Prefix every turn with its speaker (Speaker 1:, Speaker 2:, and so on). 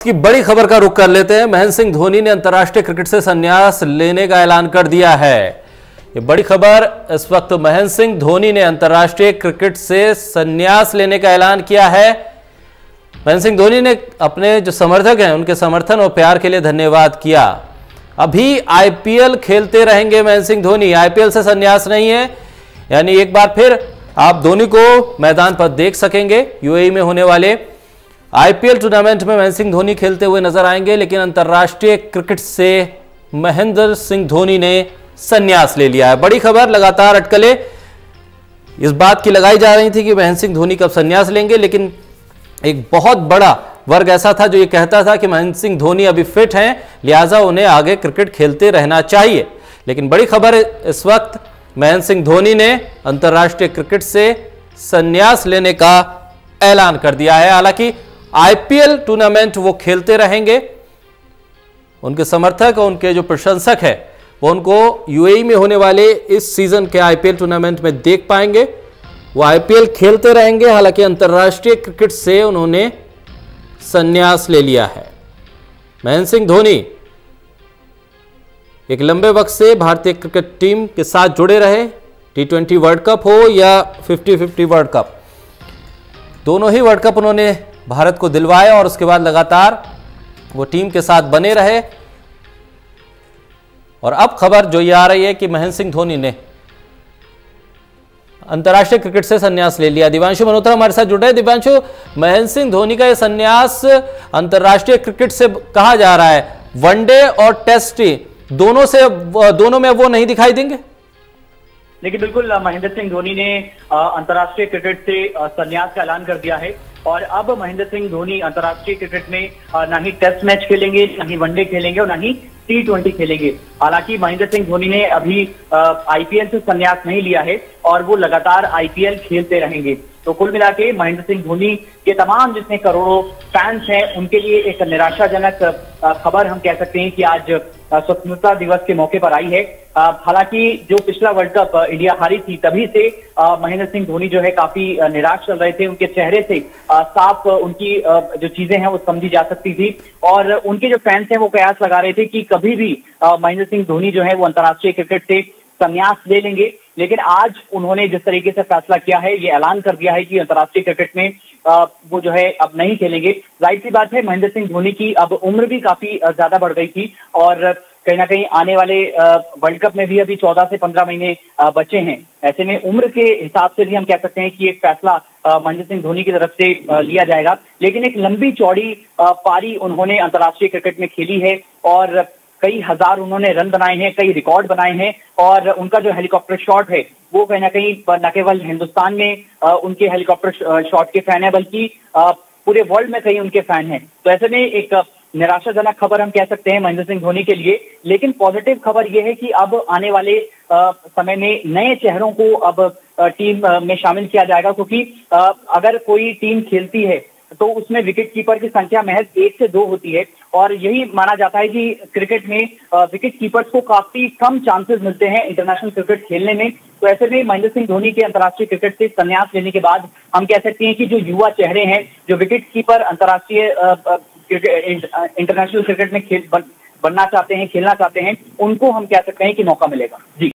Speaker 1: की बड़ी खबर का रुख कर लेते हैं। महेंद्र सिंह धोनी ने अंतर्राष्ट्रीय क्रिकेट से संन्यास लेने का ऐलान कर दिया है। ये बड़ी खबर, इस वक्त महेंद्र सिंह धोनी ने अंतर्राष्ट्रीय क्रिकेट से संन्यास लेने का ऐलान किया है। महेंद्र सिंह धोनी ने अपने जो समर्थक हैं, उनके समर्थन और प्यार के लिए धन्यवाद किया। अभी आईपीएल खेलते रहेंगे महेंद्र सिंह धोनी। आईपीएल से संन्यास नहीं है। यानी एक बार फिर आप धोनी को मैदान पर देख सकेंगे, यूएई में होने वाले आईपीएल टूर्नामेंट में महेंद्र सिंह धोनी खेलते हुए नज़र आएँगे, लेकिन अंतर्राष्ट्रीय क्रिकेट से महेंद्र सिंह धोनी ने संन्यास ले लिया है। बड़ी खबर, लगातार अटकले। इस बात की लगाई जा रही थी कि महेंद्र सिंह धोनी कब संन्यास लेंगे, लेकिन एक बहुत बड़ा वर्ग ऐसा था जो ये कहता था कि महेंद्र सिंह धोनी अभी फिट हैं, लिहाजा उन्हें आगे क्रिकेट खेलते रहना चाहिए। लेकिन बड़ी खबर, इस वक्त महेंद्र सिंह धोनी ने अंतर्राष्ट्रीय क्रिकेट से संन्यास लेने का ऐलान कर दिया है। हालाँकि आईपीएल टूर्नामेंट वो खेलते रहेंगे। उनके समर्थक और उनके जो प्रशंसक है, वो उनको यूएई में होने वाले इस सीज़न के आईपीएल टूर्नामेंट में देख पाएँगे। वो आईपीएल खेलते रहेंगे, हालाँकि अंतर्राष्ट्रीय क्रिकेट से उन्होंने संन्यास ले लिया है। महेंद्र सिंह धोनी एक लंबे वक्त से भारतीय क्रिकेट टीम के साथ जुड़े रहे टी ट्वेंटी वर्ल्ड कप हो या फिफ्टी फिफ्टी वर्ल्ड कप। दोनों ही वर्ल्ड कप उन्होंने भारत को दिलवाए और उसके बाद लगातार वो टीम के साथ बने रहे। और अब खबर जो ये आ रही है कि महेंद्र सिंह धोनी ने अंतर्राष्ट्रीय क्रिकेट से संन्यास ले लिया। दिवांशु मल्होत्रा हमारे साथ जुड़े दिवांशु महेंद्र सिंह धोनी का यह संन्यास अंतर्राष्ट्रीय क्रिकेट से कहा जा रहा है। वनडे और टेस्ट दोनों से, दोनों में वो नहीं दिखाई देंगे?
Speaker 2: लेकिन बिल्कुल, महेंद्र सिंह धोनी ने अंतर्राष्ट्रीय क्रिकेट से संन्यास का ऐलान कर दिया है। और अब महेंद्र सिंह धोनी अंतर्राष्ट्रीय क्रिकेट में ना ही टेस्ट मैच खेलेंगे, ना ही वनडे खेलेंगे और ना ही टी ट्वेंटी खेलेंगे। हालाँकि महेंद्र सिंह धोनी ने अभी आईपीएल से संन्यास नहीं लिया है और वो लगातार आईपीएल खेलते रहेंगे। तो कुल मिला के महेंद्र सिंह धोनी के तमाम जितने करोड़ों फैंस हैं, उनके लिए एक निराशाजनक खबर हम कह सकते हैं कि आज स्वतंत्रता दिवस के मौके पर आई है। हालाँकि जो पिछला वर्ल्ड कप इंडिया हारी थी, तभी से महेंद्र सिंह धोनी जो है काफ़ी निराश चल रहे थे। उनके चेहरे से साफ़ उनकी जो चीज़ें हैं वो समझी जा सकती थी। और उनके जो फैंस हैं वो कयास लगा रहे थे कि कभी भी महेंद्र सिंह धोनी जो है वो अंतर्राष्ट्रीय क्रिकेट से संन्यास ले लेंगे। लेकिन आज उन्होंने जिस तरीके से फैसला किया है, ये ऐलान कर दिया है कि अंतर्राष्ट्रीय क्रिकेट में वो जो है अब नहीं खेलेंगे। ज़ाहिर सी बात है, महेंद्र सिंह धोनी की अब उम्र भी काफ़ी ज़्यादा बढ़ गई थी और कहीं ना कहीं आने वाले वर्ल्ड कप में भी अभी चौदह से पंद्रह महीने बचे हैं। ऐसे में उम्र के हिसाब से भी हम कह सकते हैं कि एक फैसला महेंद्र सिंह धोनी की तरफ़ से लिया जाएगा। लेकिन एक लंबी चौड़ी पारी उन्होंने अंतर्राष्ट्रीय क्रिकेट में खेली है और कई हज़ार उन्होंने रन बनाए हैं, कई रिकॉर्ड बनाए हैं और उनका जो हेलीकॉप्टर शॉट है, वो कहीं ना कहीं न केवल हिंदुस्तान में उनके हेलीकॉप्टर शॉट के फ़ैन है, बल्कि पूरे वर्ल्ड में कई उनके फ़ैन हैं। तो ऐसे में एक निराशाजनक खबर हम कह सकते हैं महेंद्र सिंह धोनी के लिए, लेकिन पॉजिटिव खबर यह है कि अब आने वाले समय में नए चेहरों को अब टीम में शामिल किया जाएगा, क्योंकि अगर कोई टीम खेलती है तो उसमें विकेट कीपर की संख्या महज एक से दो होती है और यही माना जाता है कि क्रिकेट में विकेट कीपर्स को काफ़ी कम चांसेस मिलते हैं इंटरनेशनल क्रिकेट खेलने में। तो ऐसे में महेंद्र सिंह धोनी के अंतर्राष्ट्रीय क्रिकेट से संन्यास लेने के बाद हम कह सकते हैं कि जो युवा चेहरे हैं, जो विकेट कीपर अंतर्राष्ट्रीय इंटरनेशनल क्रिकेट में खेल बनना चाहते हैं, खेलना चाहते हैं, उनको हम कह सकते हैं कि मौका मिलेगा। जी।